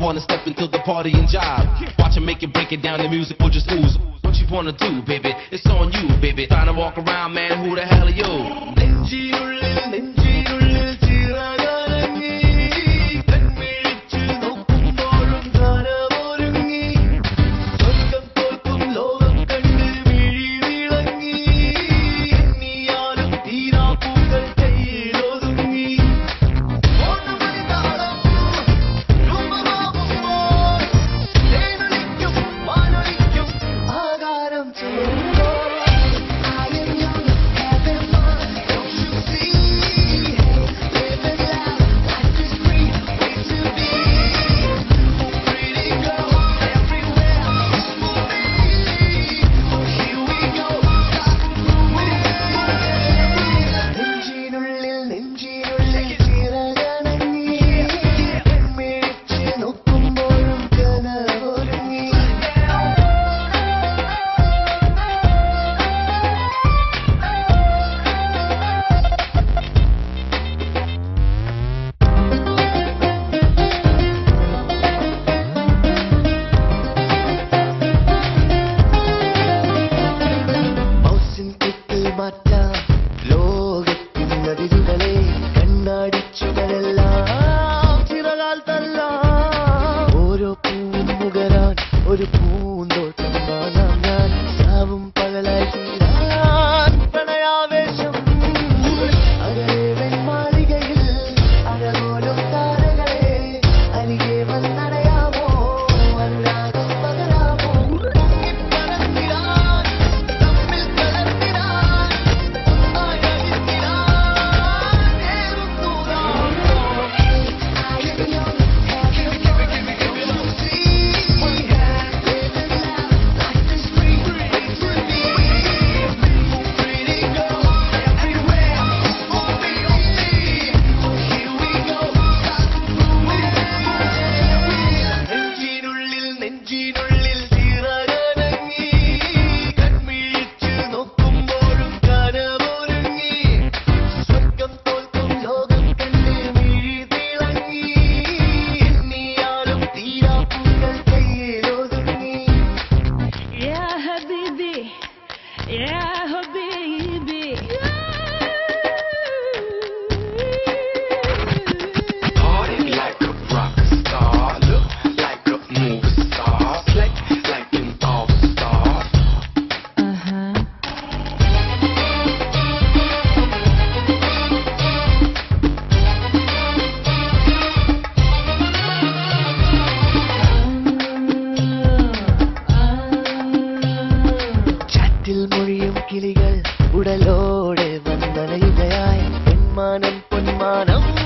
wanna step into the party and jive. Watch him make it, break it down, the music will just ooze. What you wanna do, baby? It's on you, baby. Trying to walk around, man, who the hell are you? அழகிதயாய் பெண்மானம் பொன்மானம்.